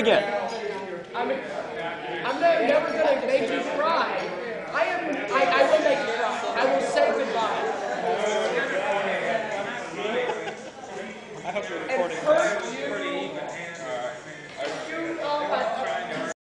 again. I'm, I'm not, never going to make you cry. I am. I, I will make you cry. I will say goodbye. I hope you're recording.